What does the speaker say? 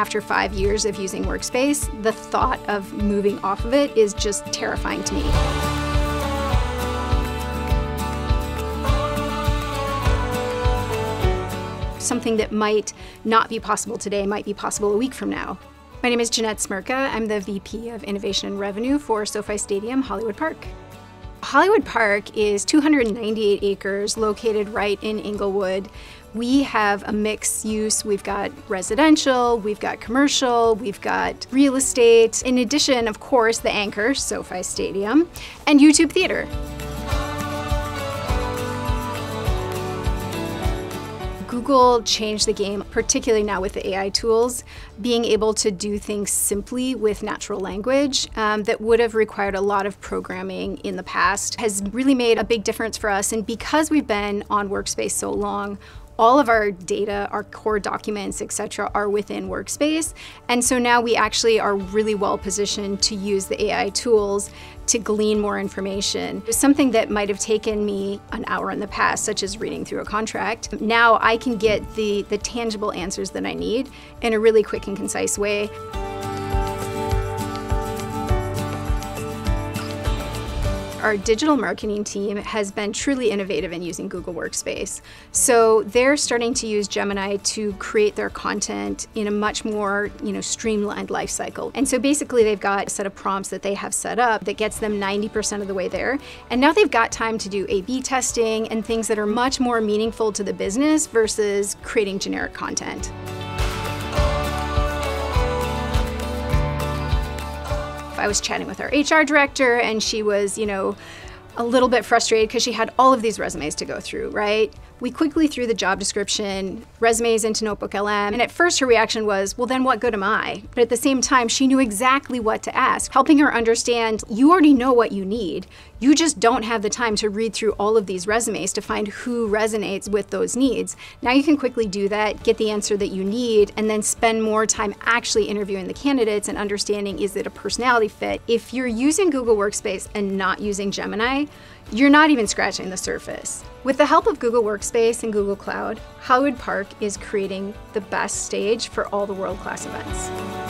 after five years of using Workspace, the thought of moving off of it is just terrifying to me. Something that might not be possible today might be possible a week from now. My name is Janette Smrcka. I'm the VP of Innovation and Revenue for SoFi Stadium Hollywood Park. Hollywood Park is 298 acres located right in Inglewood. We have a mixed use. We've got residential, we've got commercial, we've got real estate. In addition, of course, the anchor, SoFi Stadium, and YouTube Theater. Google changed the game, particularly now with the AI tools, being able to do things simply with natural language um, that would have required a lot of programming in the past has really made a big difference for us. And because we've been on Workspace so long, all of our data, our core documents, etc., are within Workspace. And so now we actually are really well positioned to use the AI tools to glean more information. Something that might have taken me an hour in the past, such as reading through a contract, now I can get the, the tangible answers that I need in a really quick and concise way. Our digital marketing team has been truly innovative in using Google Workspace. So they're starting to use Gemini to create their content in a much more, you know, streamlined lifecycle. And so basically they've got a set of prompts that they have set up that gets them 90% of the way there. And now they've got time to do A-B testing and things that are much more meaningful to the business versus creating generic content. I was chatting with our HR director and she was, you know, a little bit frustrated because she had all of these resumes to go through, right? We quickly threw the job description, resumes into Notebook LM, and at first her reaction was, well, then what good am I? But at the same time, she knew exactly what to ask, helping her understand you already know what you need. You just don't have the time to read through all of these resumes to find who resonates with those needs. Now you can quickly do that, get the answer that you need, and then spend more time actually interviewing the candidates and understanding is it a personality fit. If you're using Google Workspace and not using Gemini, you're not even scratching the surface. With the help of Google Workspace and Google Cloud, Hollywood Park is creating the best stage for all the world-class events.